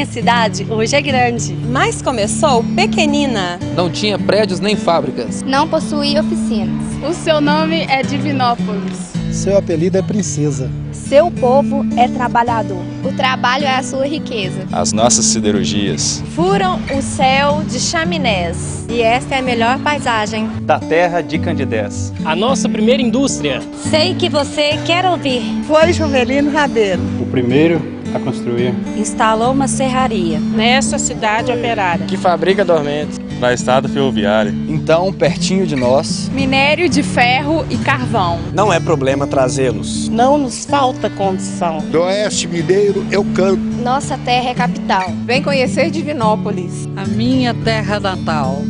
minha cidade hoje é grande. Mas começou pequenina. Não tinha prédios nem fábricas. Não possuía oficinas. O seu nome é Divinópolis. Seu apelido é Princesa. Seu povo é trabalhador. O trabalho é a sua riqueza. As nossas siderurgias furam o céu de chaminés. E esta é a melhor paisagem da terra de Candidez. A nossa primeira indústria. Sei que você quer ouvir. Foi Jovelino Rabelo. O primeiro a construir. Instalou uma serraria. Nessa cidade operária. Que fabrica dormentes. Na estrada ferroviária. Então, pertinho de nós. Minério de ferro e carvão. Não é problema trazê-los. Não nos falta condição. Do Oeste Mineiro eu canto. Nossa terra é capital. Vem conhecer Divinópolis. A minha terra natal.